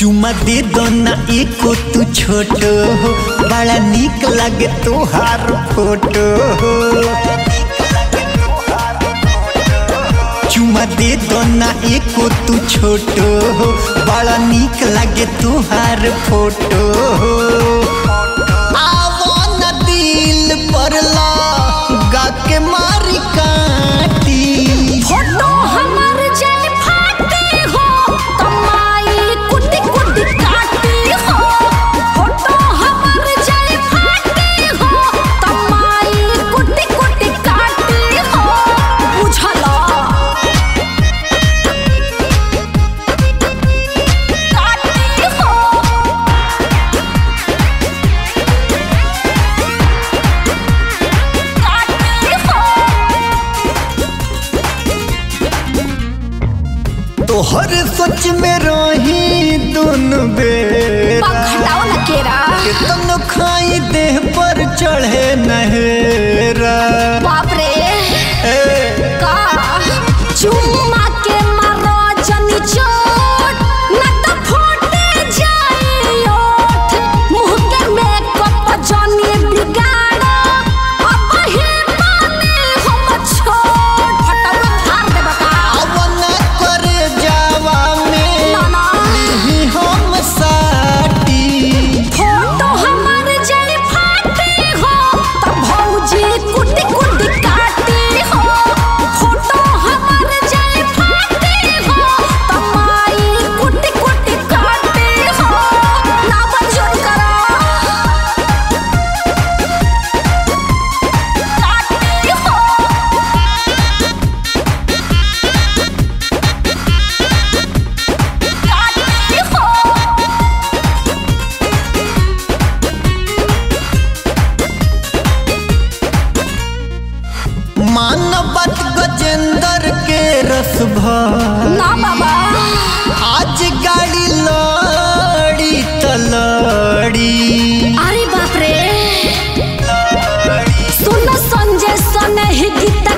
दे दो ना एको तू छोटो हो। बड़ा निक लगे तोहार फ़ोटो हो। चुमा दे दो ना एको तू छोटो हो। बड़ा निक लगे तोहार फ़ोटो हो। तोहर सच में रही दुन बेरा। पंखटाओ न खाई देह पर चढ़े मोहब्बत गजेंद्र के रस बाबा। आज गाड़ी लड़ी तलड़ी। अरे बाप रे। सुन संजय सन ही गीता